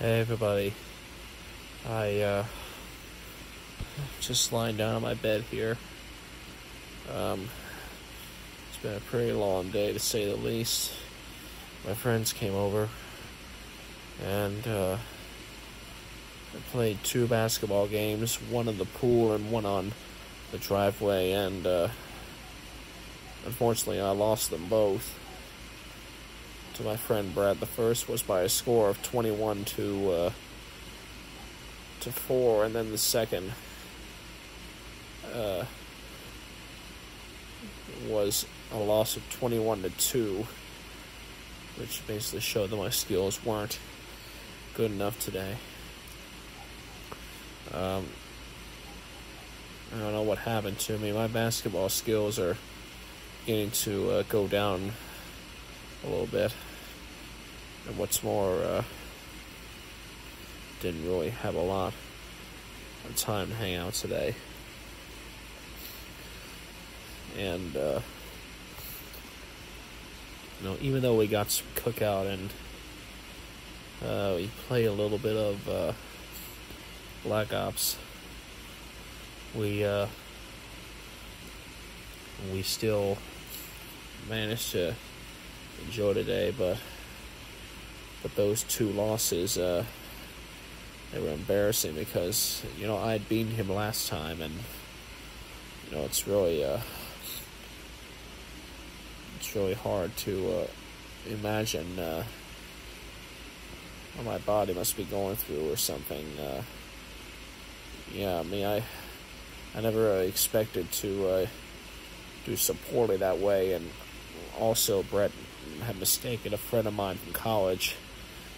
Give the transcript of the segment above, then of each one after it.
Hey everybody. I uh just lying down on my bed here. Um it's been a pretty long day to say the least. My friends came over and uh I played two basketball games, one in the pool and one on the driveway and uh unfortunately I lost them both to my friend Brad. The first was by a score of 21 to uh, to four, and then the second uh, was a loss of 21 to two, which basically showed that my skills weren't good enough today. Um, I don't know what happened to me. My basketball skills are beginning to uh, go down a little bit. And what's more, uh, didn't really have a lot of time to hang out today. And, uh, you know, even though we got some cookout and uh, we played a little bit of uh, Black Ops, we uh, we still managed to enjoy today, but but those two losses, uh, they were embarrassing because you know I had beaten him last time, and you know it's really uh, it's really hard to uh, imagine uh, what my body must be going through or something. Uh, yeah, I mean I I never expected to uh, do so poorly that way, and also Brett had mistaken a friend of mine from college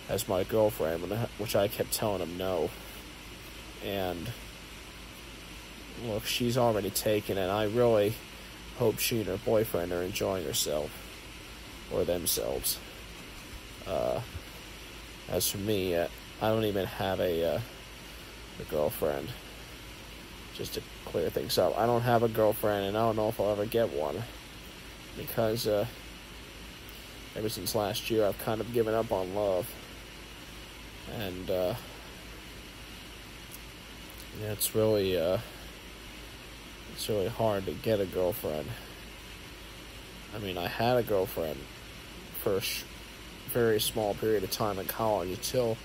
as my girlfriend, which I kept telling him no. And look, she's already taken it. I really hope she and her boyfriend are enjoying herself or themselves. Uh, as for me, uh, I don't even have a, uh, a girlfriend. Just to clear things up, I don't have a girlfriend, and I don't know if I'll ever get one because uh, ever since last year, I've kind of given up on love. And, uh, it's really, uh, it's really hard to get a girlfriend. I mean, I had a girlfriend for a sh- very small period of time in college until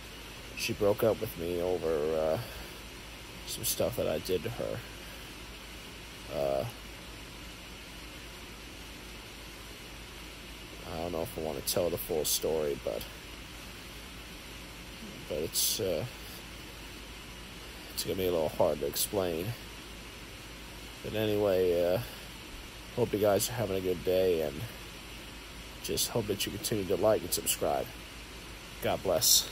she broke up with me over uh, some stuff that I did to her. Uh, I don't know if I want to tell the full story, but but it's uh, it's gonna be a little hard to explain. But anyway, uh, hope you guys are having a good day, and just hope that you continue to like and subscribe. God bless.